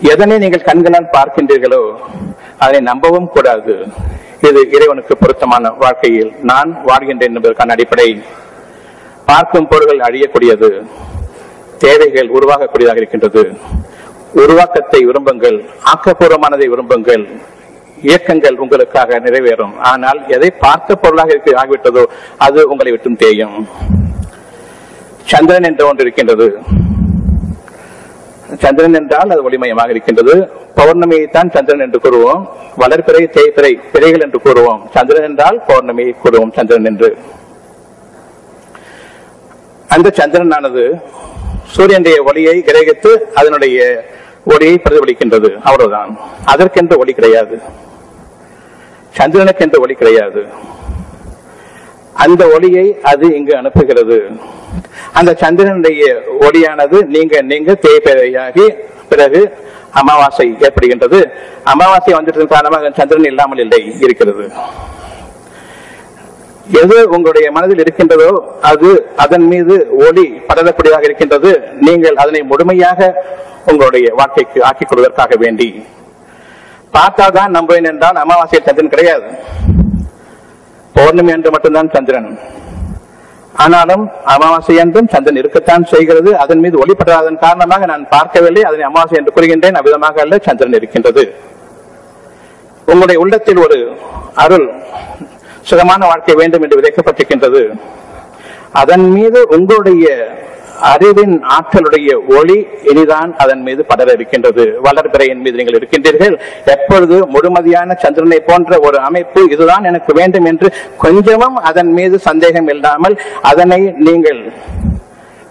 எதனை நீங்கள் கண்களால் பார்க்கின்றீர்களோ அதனை நம்பவும் கூடாது. இது இறைவனுக்கு பொருத்தமான வாழ்க்கையில் நான் வாழ்கின்றேன் என்பதற்கான அடிப்படை. பார்க்கும் பொருள்கள் அழியக்கூடியது. தேவைகள் உருவாகக்கூடியதாக இருக்கின்றது. உருவாக்கத்தை விரும்புங்கள் ஆக்கப்பூர்வமானதை விரும்புங்கள். இயக்கங்கள் உங்களுக்காக நிறைவேறும். ஆனால் எதை பார்க்க பொருளாக இருக்க ஆகிவிட்டதோ அது உங்களை விட்டும் தேயும். சந்திரன் என்ற ஒன்று இருக்கின்றது. சந்திரன் என்றால் அது ஒளிமயமாக இருக்கின்றது. பௌர்ணமியை தான் சந்திரன் என்று கூறுவோம். வளர்பிறை தேய்பிறை பிறைகள் என்று கூறுவோம். சந்திரன் என்றால் பௌர்ணமியை கூறுவோம் சந்திரன் என்று. அந்த சந்திரனானது சூரியனுடைய ஒளியை கிரகித்து அதனுடைய ஒளியை பிரதிபலிக்கின்றது. அவ்வளவுதான். அதற்கென்று ஒளி கிடையாது. சந்திரனுக்கென்று ஒளி கிடையாது. அந்த ஒளியை அது இங்கு அனுப்புகிறது. அந்த சந்திரனுடைய ஒளியானது நீங்க நீங்க தேய்பிறையாகி பிறகு அமாவாசை ஏற்படுகின்றது. அமாவாசை வந்துட்டு காரணமாக சந்திரன் இல்லாமல் இல்லை இருக்கிறது. எது உங்களுடைய மனதில் இருக்கின்றதோ அது அதன் மீது ஒளி படரக்கூடியதாக இருக்கின்றது. நீங்கள் அதனை முழுமையாக உங்களுடைய வாழ்க்கைக்கு ஆக்கிக் கொள்வதற்காக வேண்டி. பார்த்தாதான் நம்புவேன் என்றால் அமாவாசையில் சந்திரன் கிடையாது. பௌர்ணமி என்று மட்டும்தான் சந்திரன். ஆனாலும் அமாவாசை என்றும் சந்திரன் இருக்கத்தான் செய்கிறது. அதன் மீது ஒளிப்படாதன் காரணமாக நான் பார்க்கவில்லை. அதனை அமாவாசை என்று கூறுகின்றேன். அவ்விதமாக அல்ல சந்திரன் இருக்கின்றது. உங்களுடைய உள்ளத்தில் ஒரு அருள் சுகமான வாழ்க்கை வேண்டும் என்று விதைக்கப்பட்டிருக்கின்றது. அதன் மீது உங்களுடைய அறிவின் ஆற்றலுடைய ஒளி இனிதான் அதன் மீது படர இருக்கின்றது. வளர்பிறையின் மீது நீங்கள் இருக்கின்றீர்கள். எப்பொழுது முழுமதியான சந்திரனை போன்ற ஒரு அமைப்பு இதுதான் எனக்கு வேண்டும் என்று கொஞ்சமும் அதன் மீது சந்தேகம் இல்லாமல் அதனை நீங்கள்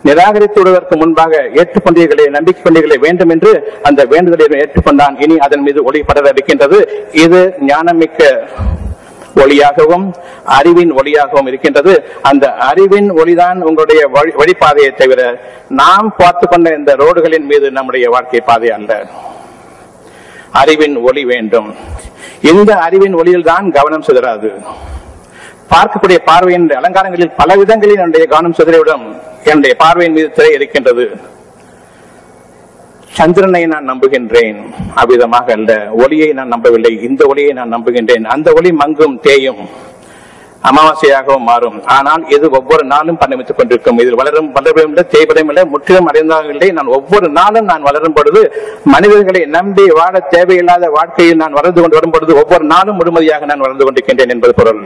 நிராகரித்து விடுவதற்கு முன்பாக ஏற்றுக்கொண்டீர்களே நம்பிக்கை கொண்டீர்களே வேண்டும் என்று அந்த வேண்டுதலை ஏற்றுக்கொண்டான். இனி அதன் மீது ஒளி படர இருக்கின்றது. இது ஞானமிக்க ஒளியாகவும் அறிவின் ஒளியாகவும் இருக்கின்றது. அந்த அறிவின் ஒளிதான் உங்களுடைய வழி- வழிபாதையை தவிர நாம் பார்த்து கொண்ட இந்த ரோடுகளின் மீது நம்முடைய வாழ்க்கை பாதை அல்ல. அறிவின் ஒளி வேண்டும். இந்த அறிவின் ஒளியில் தான் கவனம் சிதறாது. பார்க்கக்கூடிய பார்வையின் அலங்காரங்களில் பல விதங்களில் என்னுடைய கவனம் சிதறிவிடும். என்னுடைய பார்வையின் மீது திரை இருக்கின்றது. சந்திரனை நான் நம்புகின்றேன். அவ்விதமாக அல்ல ஒளியை நான் நம்பவில்லை. இந்த ஒளியை நான் நம்புகின்றேன். அந்த ஒளி மங்கும் தேயும். அமாவாசையாகவும் மாறும். ஆனால் இது ஒவ்வொரு நாளும் பரிணமித்துக் கொண்டிருக்கும். இதில் வளரும் வளரும் இல்லை தேய்படையும் இல்லை முற்றிலும் அடைந்தாக இல்லை. நான் ஒவ்வொரு நாளும் நான் வளரும் பொழுது மனிதர்களை நம்பி வாழ தேவையில்லாத வாழ்க்கையில் நான் வளர்ந்து கொண்டு வரும் பொழுது ஒவ்வொரு நாளும் முழுமதியாக நான் வளர்ந்து கொண்டிருக்கின்றேன் என்பது பொருள்.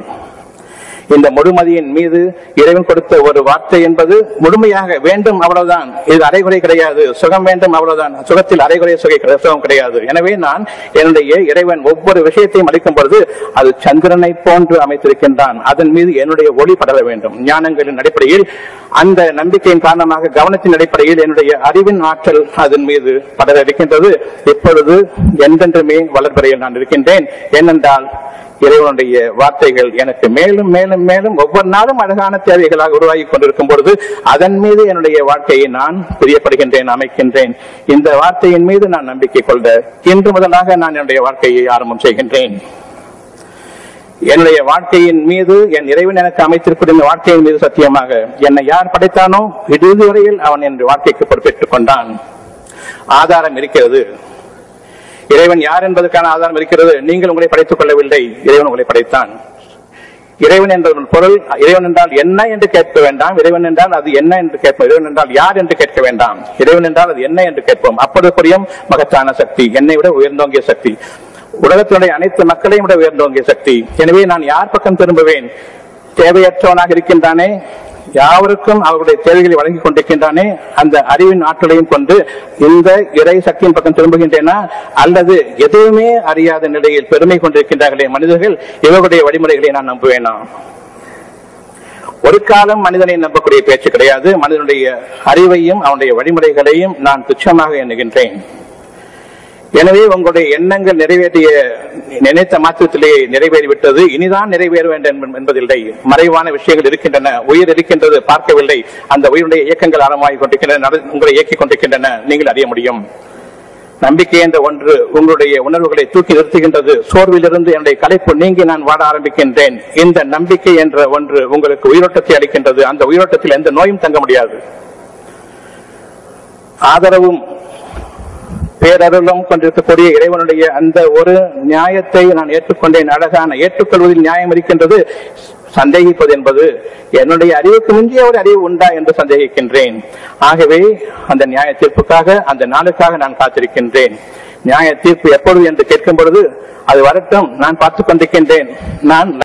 இந்த முழுமதியின் மீது இறைவன் கொடுத்த ஒரு வார்த்தை என்பது முழுமையாக வேண்டும் அவ்வளவுதான். இது அரைகுறை கிடையாது. சுகம் வேண்டும் அவ்வளவுதான். சுகத்தில் அரைகுறை சுகை சுகம் கிடையாது. எனவே நான் என்னுடைய இறைவன் ஒவ்வொரு விஷயத்தையும் அளிக்கும் பொழுது அது சந்திரனை போன்று அமைத்திருக்கின்றான். அதன் மீது என்னுடைய ஒளி படர வேண்டும். ஞானங்களின் அடிப்படையில் அந்த நம்பிக்கையின் காரணமாக கவனத்தின் அடிப்படையில் என்னுடைய அறிவின் ஆற்றல் அதன் மீது படர இருக்கின்றது இப்பொழுது எந்தென்றுமே வளர்ப்பறையில் நான் இருக்கின்றேன். ஏனென்றால் இறைவனுடைய வார்த்தைகள் எனக்கு மேலும் மேலும் மேலும் ஒவ்வொரு நாளும் அழகான தேவைகளாக உருவாகி கொண்டிருக்கும் பொழுது அதன் மீது என்னுடைய வாழ்க்கையை நான் பிரியப்படுகின்றேன் அமைக்கின்றேன். இந்த வார்த்தையின் மீது நான் நம்பிக்கை கொள்ள இன்று முதலாக நான் என்னுடைய வாழ்க்கையை ஆரம்பம் செய்கின்றேன். என்னுடைய வாழ்க்கையின் மீது என் இறைவன் எனக்கு அமைத்திருக்கிற இந்த வாழ்க்கையின் மீது சத்தியமாக என்னை யார் படைத்தானோ இறுதி வரையில் அவன் என் வாழ்க்கைக்கு பொறுப்பேற்றுக் கொண்டான். ஆதாரம் இருக்கிறது. இறைவன் யார் என்பதற்கான ஆதாரம் இருக்கிறது. நீங்கள் உங்களை படைத்துக் கொள்ளவில்லை. இறைவன் உங்களை படைத்தான். இறைவன் என்ற பொருள் இறைவன் என்றால் என்ன என்று கேட்க வேண்டாம். இறைவன் என்றால் அது என்ன என்று கேட்போம். இறைவன் என்றால் யார் என்று கேட்க வேண்டாம். இறைவன் என்றால் அது என்ன என்று கேட்போம். அப்பொழுது புரியும் மகத்தான சக்தி. என்னை விட உயர்ந்தோங்கிய சக்தி. உலகத்தினுடைய அனைத்து மக்களையும் விட உயர்ந்தோங்கிய சக்தி. எனவே நான் யார் பக்கம் திரும்புவேன்? தேவையற்றவனாக இருக்கின்றானே? யாவருக்கும் அவருடைய தேவைகளை வழங்கிக் கொண்டிருக்கின்றானே? அந்த அறிவின் ஆற்றலையும் கொண்டு இந்த இறை சக்தியின் பக்கம் திரும்புகின்றேனா? அல்லது எதுவுமே அறியாத நிலையில் பெருமை கொண்டிருக்கின்றார்களே மனிதர்கள்? இவர்களுடைய வழிமுறைகளை நான் நம்புவேனா? ஒரு காலம் மனிதனை நம்பக்கூடிய பேச்சு கிடையாது. மனிதனுடைய அறிவையும் அவனுடைய வழிமுறைகளையும் நான் துச்சமாக எண்ணுகின்றேன். எனவே உங்களுடைய எண்ணங்கள் நிறைவேற்றிய நினைத்த மாற்றத்திலே நிறைவேறிவிட்டது. இனிதான் நிறைவேற வேண்டும் என்பதில்லை. மறைவான விஷயங்கள் இருக்கின்றன உயிர் இருக்கின்றது பார்க்கவில்லை. அந்த உயிருடைய இயக்கங்கள் ஆரம்பமாகிக் கொண்டிருக்கின்றன உங்களை இயக்கிக் கொண்டிருக்கின்றன. நீங்கள் அறிய முடியும். நம்பிக்கை என்ற ஒன்று உங்களுடைய உணர்வுகளை தூக்கி நிறுத்துகின்றது. சோர்விலிருந்து என்னுடைய கலைப்பு நீங்கி நான் வாட ஆரம்பிக்கின்றேன். இந்த நம்பிக்கை என்ற ஒன்று உங்களுக்கு உயிரோட்டத்தை அளிக்கின்றது. அந்த உயிரோட்டத்தில் எந்த நோயும் தங்க முடியாது. ஆதரவும் பேரருளும் கொண்டிருக்கக்கூடிய இறைவனுடைய அந்த ஒரு நியாயத்தை நான் ஏற்றுக்கொண்டேன். அழகான ஏற்றுக்கொள்வதில் நியாயம் இருக்கின்றது. சந்தேகிப்பது என்பது என்னுடைய அறிவுக்கு முந்திய ஒரு அறிவு உண்டா என்று சந்தேகிக்கின்றேன். ஆகவே அந்த நியாய தீர்ப்புக்காக அந்த நாளுக்காக நான் காத்திருக்கின்றேன். நியாய தீர்ப்பு எப்பொழுது என்று கேட்கும் பொழுது அது வரட்டும். நான் பார்த்துக் கொண்டிருக்கின்றேன். நான்